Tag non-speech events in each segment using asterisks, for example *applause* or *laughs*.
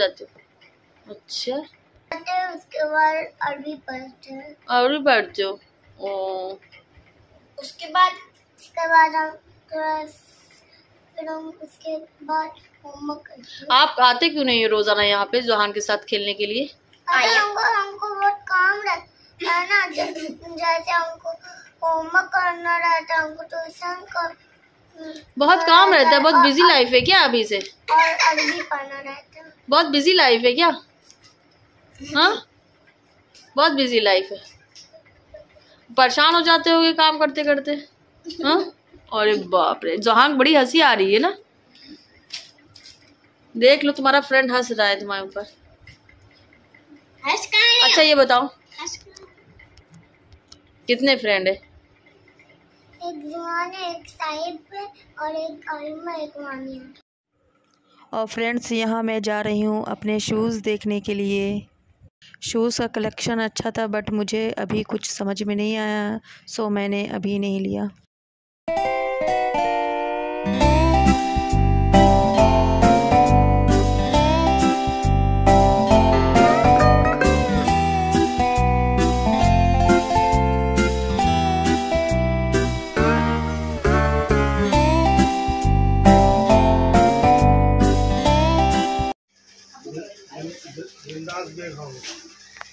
जाते हो अच्छा। उसके बाद अरबी पढ़ते हैं। और भी पढ़ते हो? ओ। उसके बाद उसके बाद हम फिर हम उसके बाद होमवर्क आप आते क्यों नहीं हो रोज़ाना यहाँ पे जोहान के साथ खेलने के लिए? हमको हमको बहुत काम रहता है ना जैसे हमको होमवर्क करना रहता है हमको ट्यूशन कर बहुत काम रहता है बहुत बिज़ी लाइफ है क्या अभी से? और अरबी पढ़ना रहता है। बहुत बिज़ी लाइफ है क्या? हाँ? बहुत बिज़ी लाइफ है। परेशान हो जाते होगे काम करते करते हाँ? अरे बाप रे जोहान बड़ी हँसी आ रही है ना? देख लो, तुम्हारा फ्रेंड हंस रहा है तुम्हारे ऊपर। अच्छा ये बताओ। कितने फ्रेंड है? एक एक साहिब और एक अरिमा एक और फ्रेंड्स, यहाँ मैं जा रही हूँ अपने शूज़ देखने के लिए। शूज़ का कलेक्शन अच्छा था, बट मुझे अभी कुछ समझ में नहीं आया, सो मैंने अभी नहीं लिया।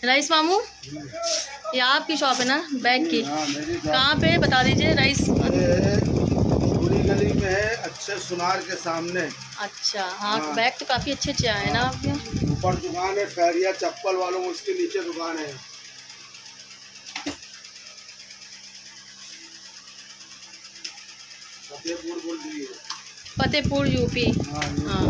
राइस मामू ये आपकी शॉप है ना बैग की। कहाँ पे बता दीजिए राइस। पूरी गली में है अच्छे सुनार के सामने। अच्छा हाँ बैग तो काफ़ी अच्छे अच्छे आए हैं ना आपके। ऊपर दुकान है फैरिया चप्पल वालों उसके नीचे दुकान है। फतेहपुर यूपी। हाँ हाँ।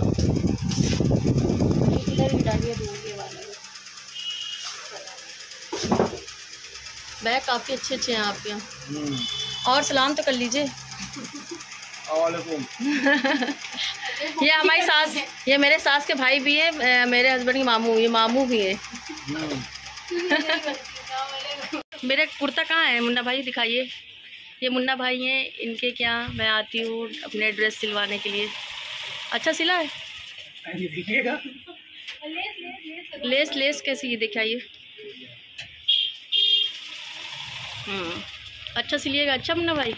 बैग काफ़ी अच्छे अच्छे हैं आपके यहाँ। हम्म, और सलाम तो कर लीजिए। *laughs* ये हमारी सास ये मेरे सास के भाई भी है मेरे हस्बैंड के मामू ये मामू भी है। हम्म, मेरे कुर्ता कहाँ है? मुन्ना भाई दिखाइए। ये मुन्ना भाई हैं इनके क्या मैं आती हूँ अपने ड्रेस सिलवाने के लिए। अच्छा सिला है? लेस लेस कैसी है? दिखाइए हम्म अच्छा सिलिएगा अच्छा मुन्ना भाई?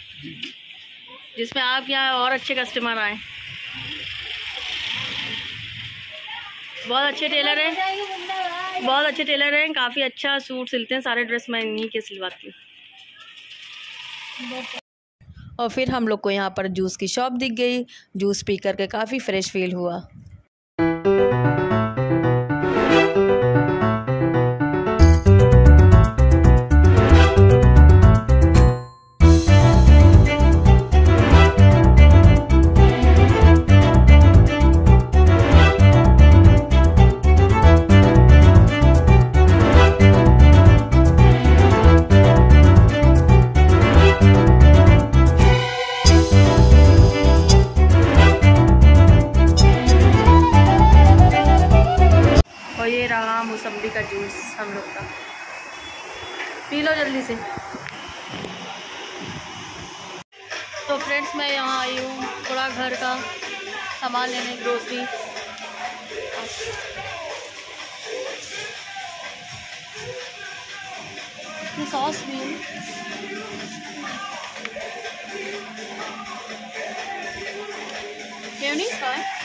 जिसमें आप यहाँ और अच्छे कस्टमर आए। बहुत अच्छे टेलर हैं। बहुत अच्छे टेलर हैं, काफ़ी अच्छा सूट सिलते हैं, सारे ड्रेस मैं इन्हीं के सिलवाती हूँ। और फिर हम लोग को यहाँ पर जूस की शॉप दिख गई। जूस पी करके काफ़ी फ्रेश फील हुआ। ये सॉस भी है मेयोनीज का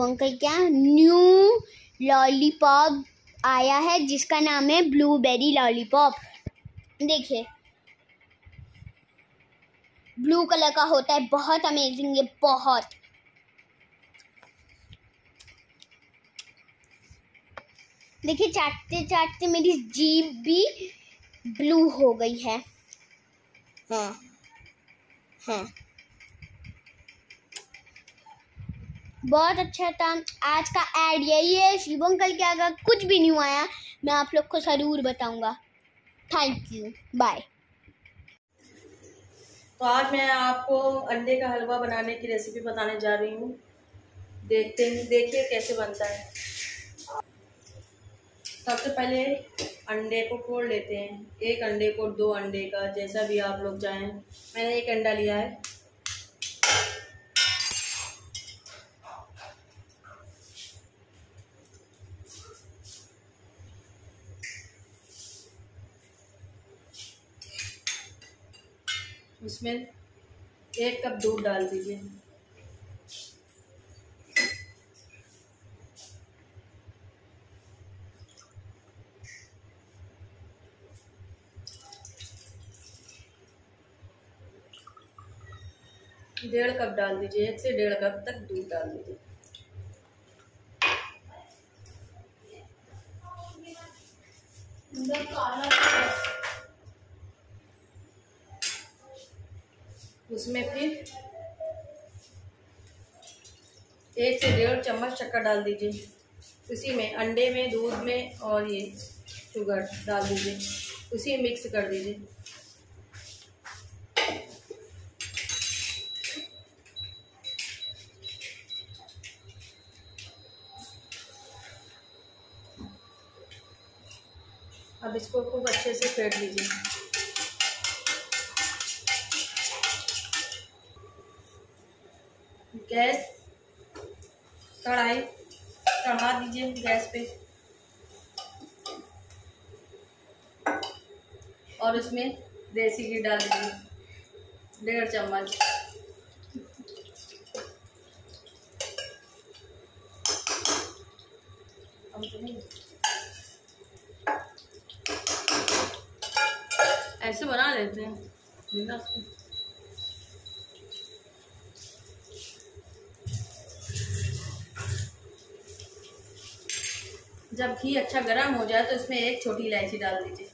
अंकल, क्या न्यू लॉलीपॉप आया है, जिसका नाम है ब्लूबेरी लॉलीपॉप देखिए ब्लू कलर का होता है, बहुत अमेजिंग है बहुत। देखिए, चाटते चाटते मेरी जीभ भी ब्लू हो गई है। हाँ हाँ। बहुत अच्छा था। आज का ऐड यही है शिव अंकल के अगर कुछ भी नहीं आया, मैं आप लोग को ज़रूर बताऊँगा। थैंक यू बाय तो आज मैं आपको अंडे का हलवा बनाने की रेसिपी बताने जा रही हूँ। देखते हैं, देखिए कैसे बनता है। सबसे पहले अंडे को फोड़ लेते हैं। एक अंडे को दो अंडे का, जैसा भी आप लोग चाहें। मैंने एक अंडा लिया है। उसमें एक कप दूध डाल दीजिए। डेढ़ कप डाल दीजिए, एक से डेढ़ कप तक दूध डाल दीजिए। उसमें फिर एक से डेढ़ चम्मच शक्कर डाल दीजिए। उसी में अंडे में, दूध में और ये शुगर डाल दीजिए। उसी में मिक्स कर दीजिए। अब इसको खूब अच्छे से फेंट लीजिए। गैस कढ़ाई, चढ़ा दीजिए गैस पे। और उसमें देसी घी डाल दीजिए, डेढ़ चम्मच। ऐसे बना लेते हैं। जब घी अच्छा गर्म हो जाए तो इसमें एक छोटी इलायची डाल दीजिए।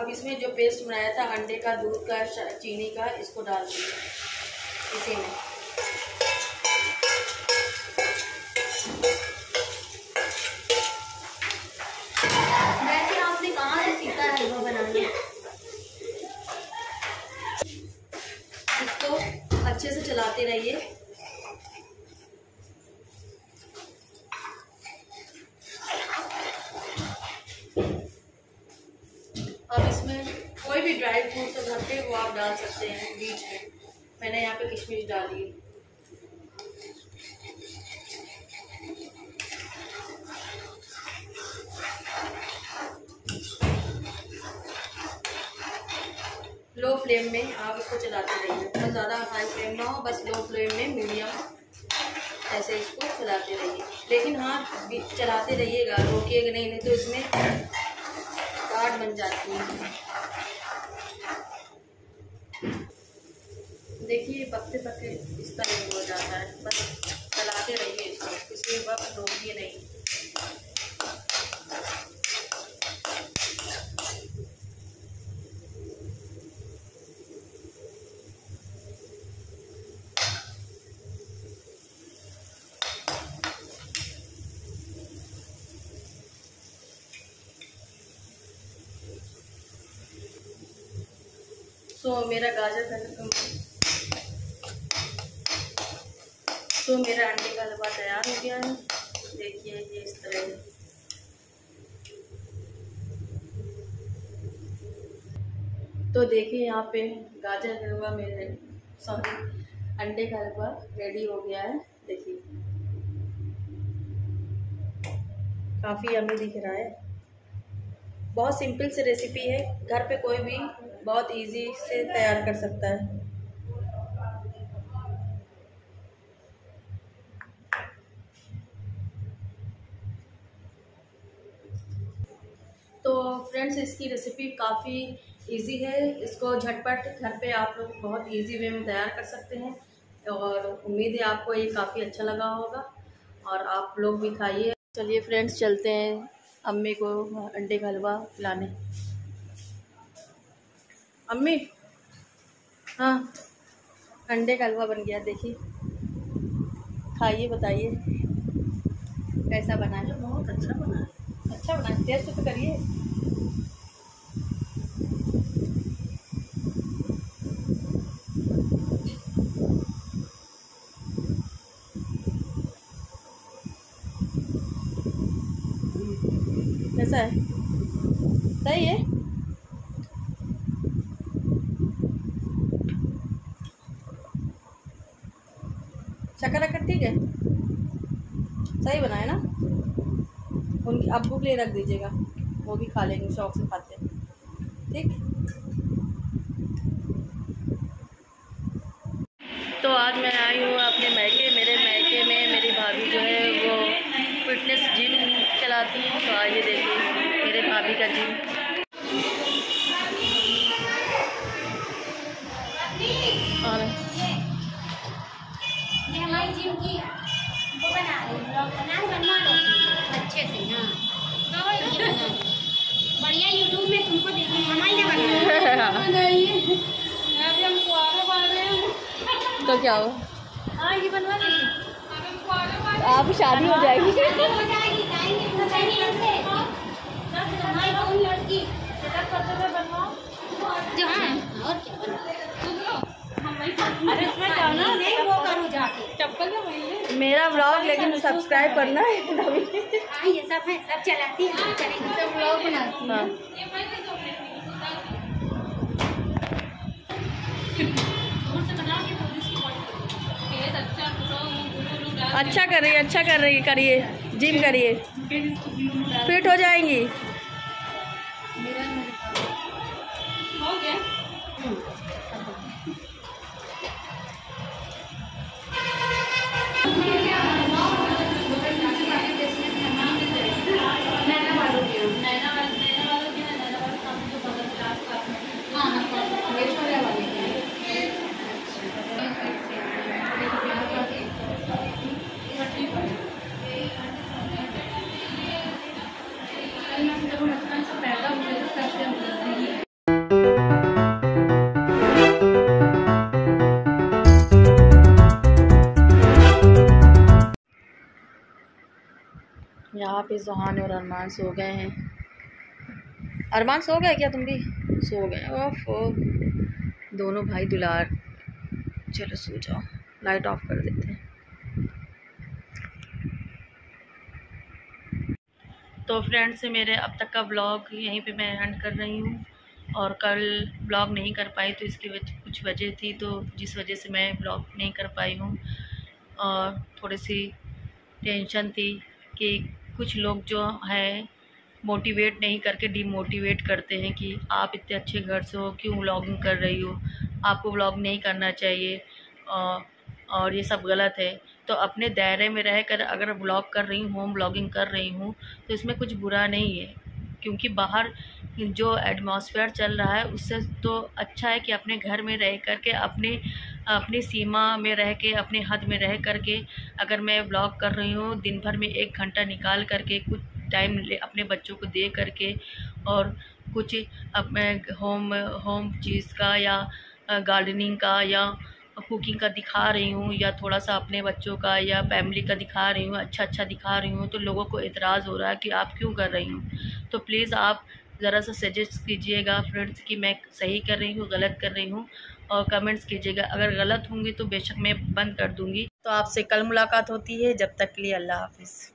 अब इसमें जो पेस्ट बनाया था, अंडे का, दूध का चीनी का, इसको डाल दीजिए इसी में। मैंने यहाँ पे किशमिश डाली। लो फ्लेम में आप इसको चलाते रहिए। बहुत तो ज़्यादा हाई फ्लेम ना हो, बस लो फ्लेम में मीडियम ऐसे इसको चलाते रहिए। लेकिन हाँ चलाते रहिएगा। रोकिएगा नहीं नहीं तो इसमें गाढ़ बन जाती है। देखिए पकते पकते इस तरह हो जाता है। बस चलाते रहिए इसको। किसी वक्त रोकिए नहीं। सो, मेरा गाजर सो मेरा अंडे का हलवा तैयार हो गया है। देखिए ये इस तरह तो देखिए यहाँ पे गाजर हलवा मेरे सॉरी अंडे का हलवा रेडी हो गया है। देखिए। काफ़ी यमी दिख रहा है। बहुत सिंपल सी रेसिपी है। घर पे कोई भी बहुत इजी से तैयार कर सकता है। तो फ्रेंड्स इसकी रेसिपी काफ़ी इजी है। इसको झटपट घर पे आप लोग बहुत इजी वे में तैयार कर सकते हैं और उम्मीद है आपको ये काफ़ी अच्छा लगा होगा और आप लोग भी खाइए। चलिए फ्रेंड्स चलते हैं अम्मी को अंडे का हलवा खिलाने अम्मी? हाँ अंडे का हलवा बन गया, देखिए। खाइए, बताइए। कैसा बना है? बहुत अच्छा बना है। अच्छा बना, टेस्ट तो करिए। कैसा है? सही है? अक्कर ठीक है। सही बनाए ना? उनके अब्बू ले रख दीजिएगा। वो भी खा लेंगे शौक से खाते हैं। ठीक? तो आज मैं आई हूँ अपने मैके मेरे मैके में मेरी भाभी जो है वो फिटनेस जिम चलाती हैं। तो आइए देखिए मेरे भाभी का जिम और ये हमारी जिम की वो बना रही ब्लॉग बना बनवा लो अच्छे से हाँ ये बढ़िया यूट्यूब में तुमको देखी हमारी ना तो क्या हो? हाँ ये बनवा आप शादी हो जाएगी। हो जाएगी टाइम हो हाँ अरे उसमें जाना नहीं वो करो जाके। मेरा ब्लॉग लेकिन सब्सक्राइब करना है तभी। हाँ ये सब है सब चलाती है सब करेंगे। बनाती हाँ अच्छा कर रही है। अच्छा कर रही है करिए जिम करिए। फिट हो जाएँगी। पे जोहान और अरमान सो गए हैं। अरमान सो गए क्या तुम भी? सो गए। ओफ दोनों भाई दुलार। चलो सो जाओ। लाइट ऑफ़ कर देते हैं। तो फ्रेंड्स से मेरे अब तक का ब्लॉग यहीं पे मैं एंड कर रही हूँ। और कल ब्लॉग नहीं कर पाई तो इसकी वजह कुछ वजह थी तो जिस वजह से मैं ब्लॉग नहीं कर पाई हूँ। और थोड़ी सी टेंशन थी कि कुछ लोग जो हैं मोटिवेट नहीं करके डिमोटिवेट करते हैं कि आप इतने अच्छे घर से हो, क्यों व्लॉगिंग कर रही हो? आपको व्लॉग नहीं करना चाहिए और ये सब गलत है। तो अपने दायरे में रहकर अगर ब्लॉग कर रही हूँ होम ब्लॉगिंग कर रही हूँ तो इसमें कुछ बुरा नहीं है। क्योंकि बाहर जो एटमॉस्फेयर चल रहा है, उससे तो अच्छा है कि अपने घर में रह कर के अपने अपनी सीमा में रह के, अपने हद में रह कर के अगर मैं ब्लॉग कर रही हूँ, दिन भर में एक घंटा निकाल करके, कुछ टाइम ले अपने बच्चों को दे करके और कुछ अपने होम होम चीज़ का या गार्डनिंग का या कुकिंग का दिखा रही हूँ या थोड़ा सा अपने बच्चों का या फैमिली का दिखा रही हूँ अच्छा अच्छा दिखा रही हूँ तो लोगों को इतराज़ हो रहा है कि आप क्यों कर रही हूँ। तो प्लीज़ आप ज़रा सा सजेस्ट कीजिएगा फ्रेंड्स कि मैं सही कर रही हूँ, गलत कर रही हूँ और कमेंट्स कीजिएगा। अगर गलत होंगी तो बेशक मैं बंद कर दूँगी। तो आपसे कल मुलाकात होती है। जब तक के लिए अल्लाह हाफिज़।